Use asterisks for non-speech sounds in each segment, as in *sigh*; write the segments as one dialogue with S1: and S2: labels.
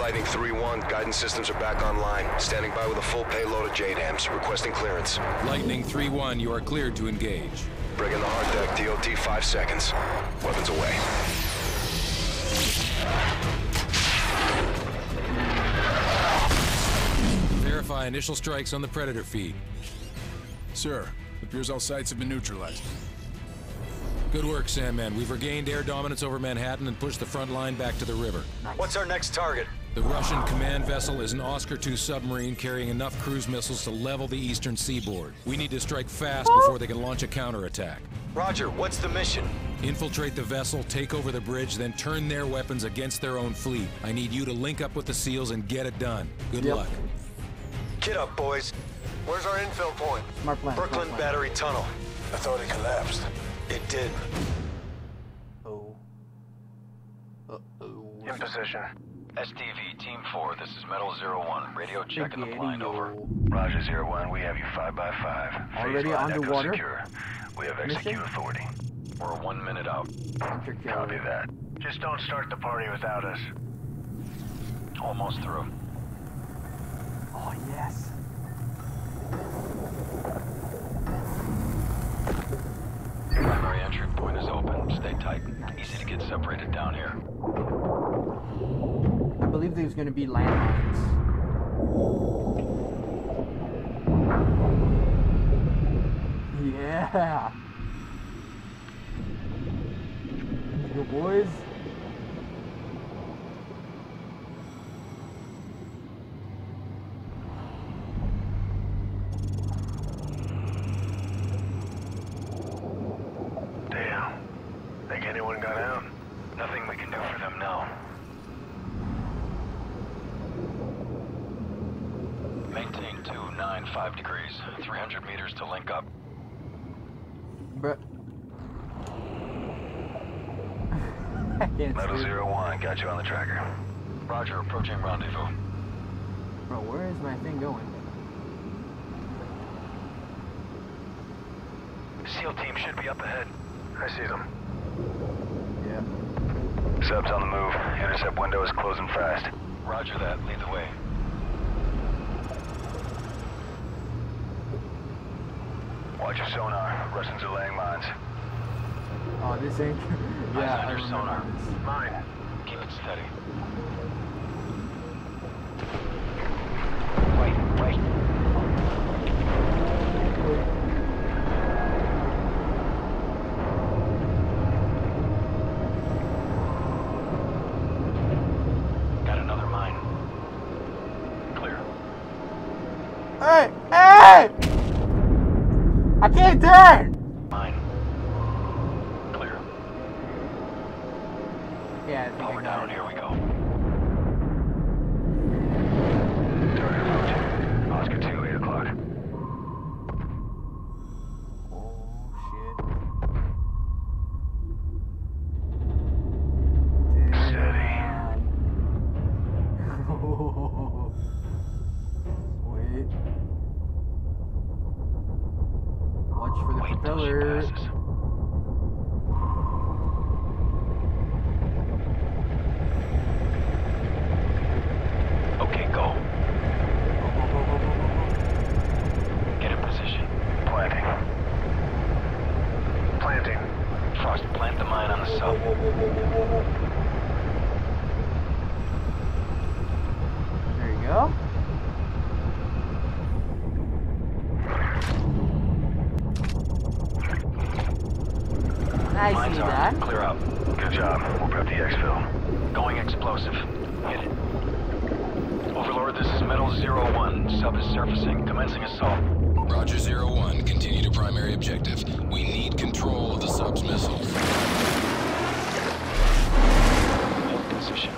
S1: Lightning 3-1. Guidance systems are back online. Standing by with a full payload of JDAMs. Requesting clearance.
S2: Lightning 3-1, you are cleared to engage.
S1: Bring in the hard deck. DOT 5 seconds. Weapons away.
S2: Verify initial strikes on the Predator feed.
S3: Sir, appears all sites have been neutralized.
S2: Good work, Sandman. We've regained air dominance over Manhattan and pushed the front line back to the river.
S4: What's our next target?
S2: The Russian command vessel is an Oscar II submarine carrying enough cruise missiles to level the eastern seaboard. We need to strike fast before they can launch a counterattack.
S4: Roger, what's the mission?
S2: Infiltrate the vessel, take over the bridge, then turn their weapons against their own fleet. I need you to link up with the SEALs and get it done. Good
S5: Yep.
S2: luck.
S4: Get up, boys. Where's our infill point?
S5: Smart plan.
S4: Brooklyn
S5: smart plan.
S4: Battery Tunnel.
S3: I thought it collapsed.
S4: It did.
S5: Oh. Uh-oh.
S6: In position. SDV, Team 4, this is Metal Zero One. Radio check in the blind, over. Roger, Zero One, we have you 5 by 5 Phase
S5: Already underwater?
S6: secure. We have execute
S5: Mission?
S6: authority. We're one minute out. Copy that. Just don't start the party without us. Almost through.
S5: Oh, yes.
S6: Primary entry point is open. Stay tight. Easy to get separated down here.
S5: I there's gonna be landmines. Yeah. Let's go, boys.
S6: Damn. Think anyone got out? Nothing we can do for them now. 295 degrees. 300 meters to link up.
S5: Bruh. *laughs*
S6: Metal. Zero One, got you on the tracker. Roger, approaching rendezvous.
S5: Bro, where is my thing going?
S6: SEAL team should be up ahead. I see them.
S5: Yeah.
S6: Subs on the move. Intercept window is closing fast. Roger that. Lead the way. Watch your sonar. Russians are laying mines.
S5: Oh, this *laughs* ain't. yeah, I remember
S6: sonar.
S5: this.
S6: Mine. Keep it steady. Wait, wait. Got another mine. Clear.
S5: Hey! Hey! I can't turn! Watch for the
S6: Wait
S5: propeller.
S6: Okay, go. Get in position. Planting. Planting. Frost, plant the mine on the sub.
S5: There you go. I
S6: Mine's
S5: see
S6: armed.
S5: that.
S6: Clear out. Good job. We'll prep the exfil. Going explosive. Hit it. Overlord, this is Metal Zero One. Sub is surfacing. Commencing assault.
S2: Roger Zero One, continue to primary objective. We need control of the sub's missiles.
S6: Hold position.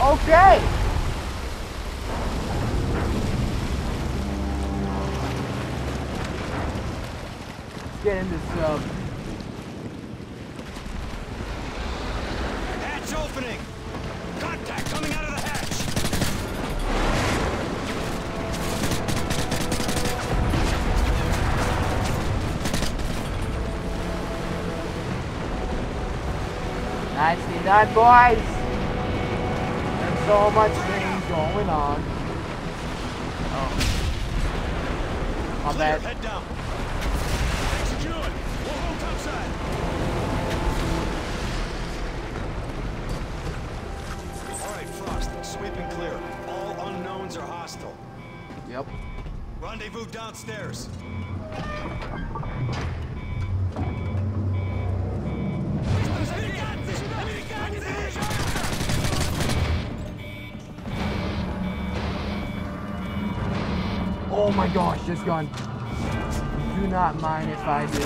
S5: Okay. Get in this sub. On, boys. There's so much things going on. Oh. My bad.
S4: head down. Secured. We'll hold topside. All right, Frost. Sweep and clear. All unknowns are hostile.
S5: Yep.
S4: Rendezvous downstairs.
S5: Oh my gosh, this gun. Do not mind if I do.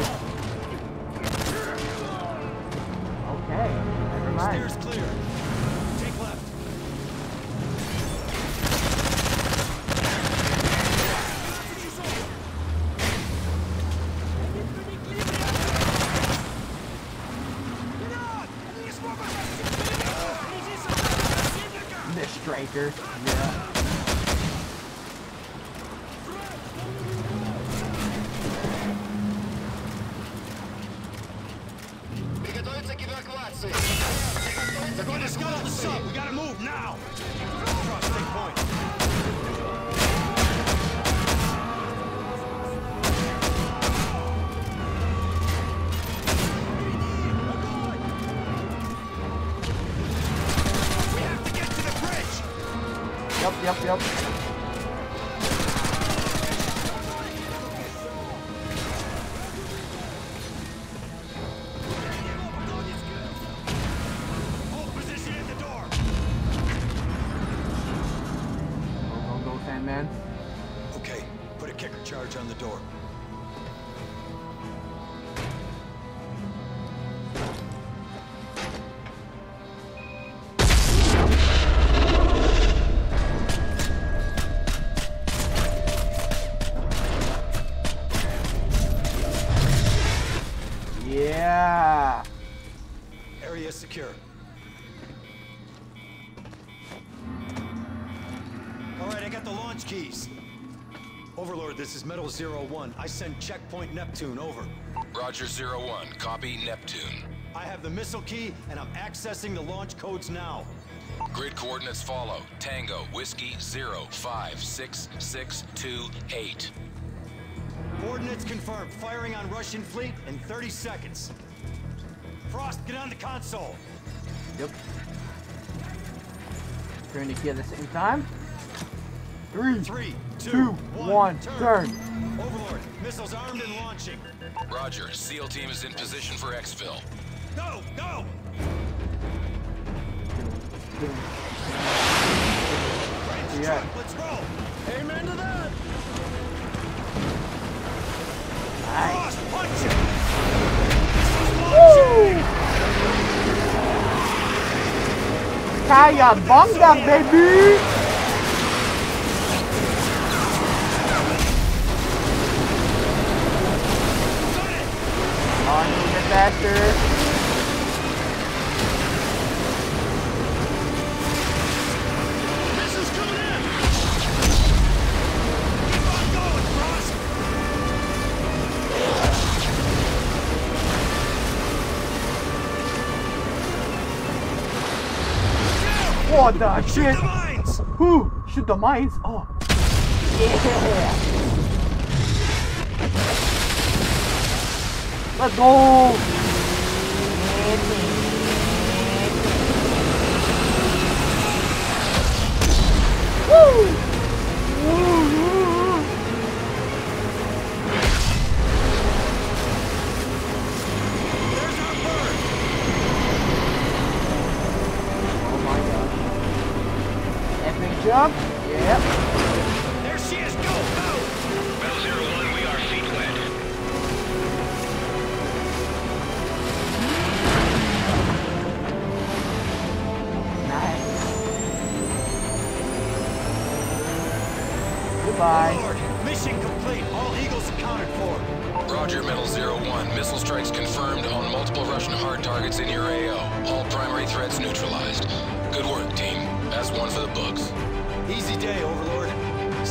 S5: Okay, never mind.
S4: Stairs clear. Take left.
S5: The striker. Yeah.
S4: They're going to scout out the sub. We gotta move now. Frost, take point. We have to get to the bridge.
S5: Yep, yep, yep. Sandman.
S4: Okay, put a kicker charge on the door.
S5: Yeah.
S4: Area secure. Got the launch keys. Overlord, this is Metal Zero One. I send checkpoint Neptune, over.
S2: Roger, Zero One. Copy Neptune.
S4: I have the missile key, and I'm accessing the launch codes now.
S2: Grid coordinates follow. Tango, Whiskey, Zero, Five, Six, Six, Two, Eight.
S4: Coordinates confirmed. Firing on Russian fleet in 30 seconds. Frost, get on the console.
S5: Yep. Turn the key at the same time. Three,
S4: Three, two,
S5: two,
S4: one,
S5: one,
S4: turn.
S5: turn.
S4: Overlord, missiles armed and launching.
S2: Roger, SEAL team is in position for exfil.
S4: Go, go! Ready
S5: Yeah.
S4: truck, let's roll. Amen to that.
S5: Nice.
S4: Frost, punch it. Missiles launching.
S5: Kayabunga, baby! What the
S4: Shoot
S5: shit?
S4: the mines.
S5: Who? Shoot the mines? Oh. Yeah. Let's go. Woo. Woo, woo. Epic jump. Yep.
S4: There she is. Go, go.
S6: Metal Zero One, we are feet wet.
S5: Nice. Goodbye.
S4: Overlord, mission complete. All Eagles accounted for.
S2: Roger, Metal Zero One. Missile strikes confirmed on multiple Russian hard targets in your AO. All primary threats neutralized. Good work, team. That's one for the books.